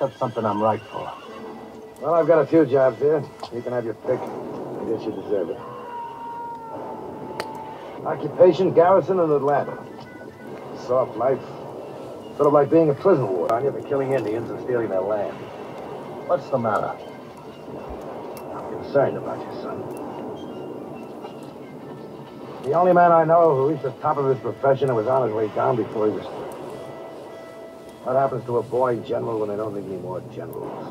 That's something I'm right for. Well, I've got a few jobs here. You can have your pick. I guess you deserve it. Occupation, garrison in Atlanta. Soft life. Sort of like being a prison ward on you for killing Indians and stealing their land. What's the matter? I'm concerned about you, son. The only man I know who reached the top of his profession and was on his way down before he was. What happens to a boy general when they don't need any more generals?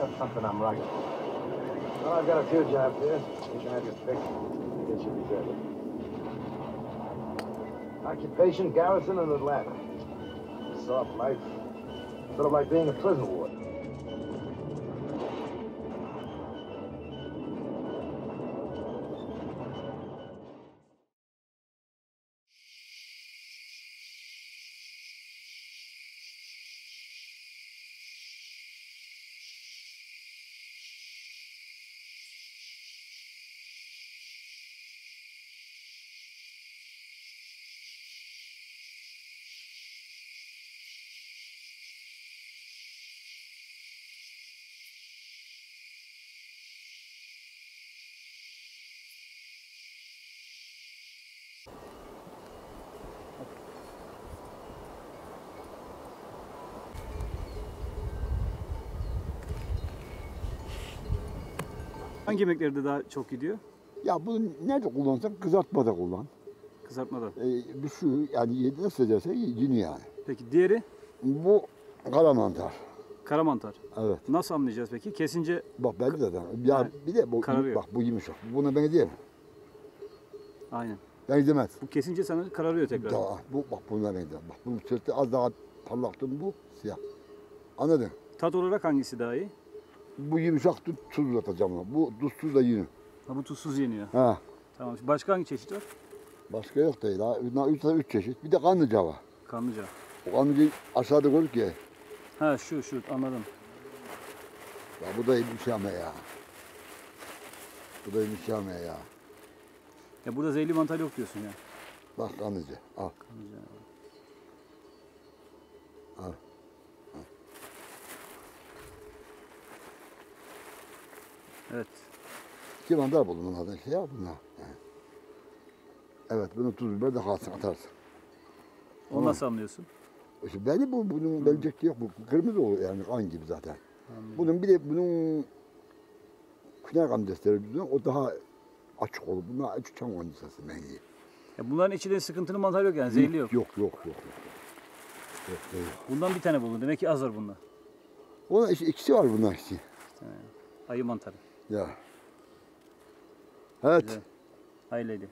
That's something I'm right. Well, I've got a few jobs here. You can have your pick. I guess you deserve it. Occupation, garrison in Atlanta. Soft life. Sort of like being a prison ward. Hangi yemeklerde daha çok gidiyor? Ya bunu nerede kullansan kızartmada kullan. Kızartmada. Ee, bir şu yani yedi nasıl ederse yeni yani. Peki diğeri Bu kara mantar. kara mantar. Evet. Nasıl anlayacağız peki? Kesince Bak belli zaten. Ya Evet, bir de bu kararıyor. bak bu yumuşak. Buna benzeyemem. aynen. Benzemez. Bu kesince sana kararıyor tekrar. Daha, bu bak buna benzer. Bak bunun sırtı az daha parlaktı bu siyah. Anladın? Tat olarak hangisi daha iyi? Bu yumuşak tut tuz atacağım. Bu tuzsuz da yine. Ha, bu tuzsuz yeniyor. Ha. Tamam. Başka hangi çeşit var? Başka yok değil ha. Bunlar üç, üç çeşit. Bir de kanlıca var. Kanlıca. O kanlıcayı aşağıda koyduk ya. Ha şu şu anladım. Ya bu da bir şey ama ya. Bu da bir şey ama ya. Ya burada zehirli mantar yok diyorsun ya. Bak kanlıca. Al. Kanlıca. Evet. İki mandal buldum bunlardan şey bunlar. Evet bunu tuz biber de kalsın atarsın. Onu Tamam. nasıl anlıyorsun? İşte belli bu bunun belecek yok bu kırmızı olur yani kan gibi zaten. Bunun bir de bunun Küney kandesleri o daha açık olur. Bunlar açık çam kandesesi mengi. Ya bunların içinde sıkıntılı mantar yok yani zehirli yok. Yok yok yok. Yok, yok değil. Bundan bir tane buldun. Demek ki az var bunda. Ona işte ikisi var bunlar işte. Ayı mantarı. Ya. Evet. Güzel. Aileydi.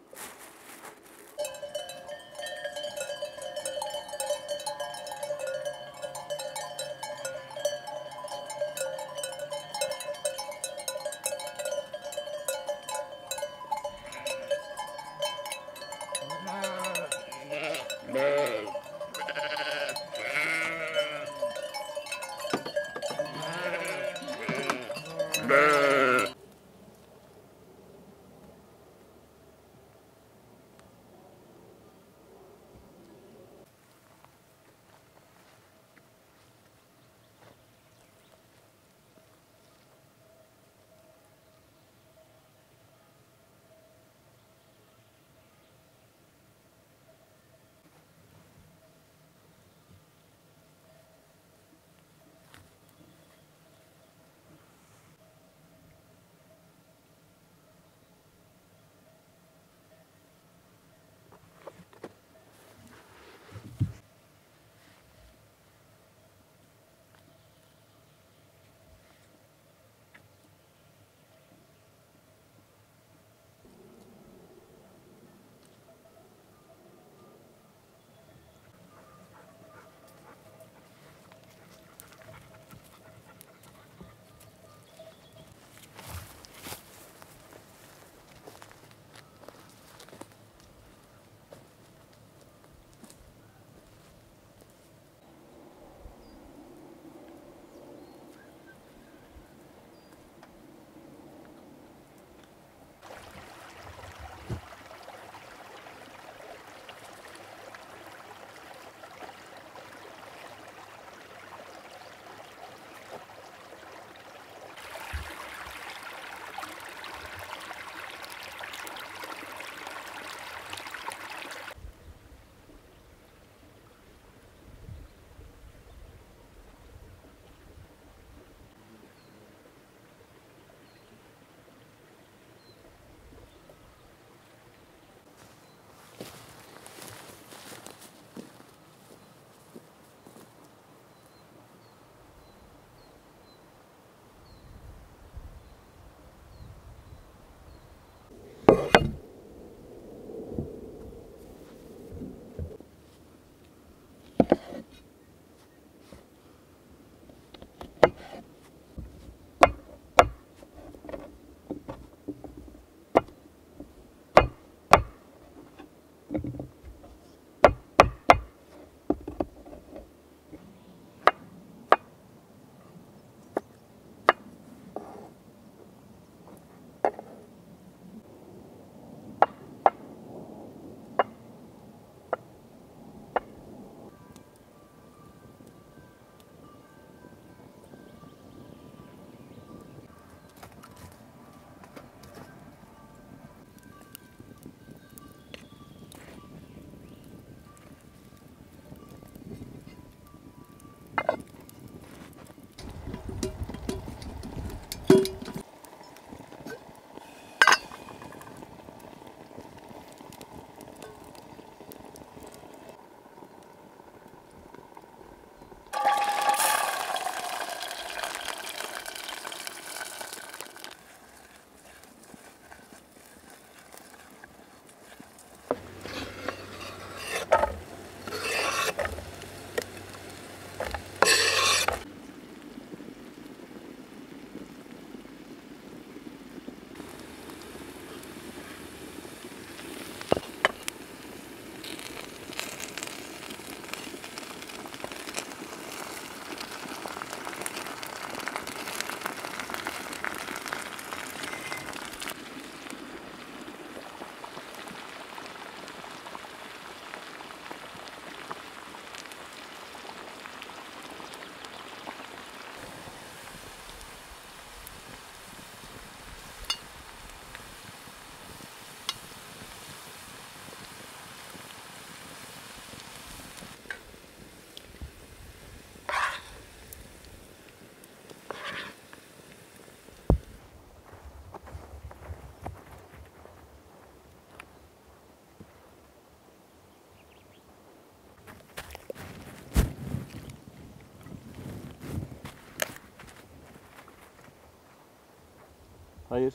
Hayır.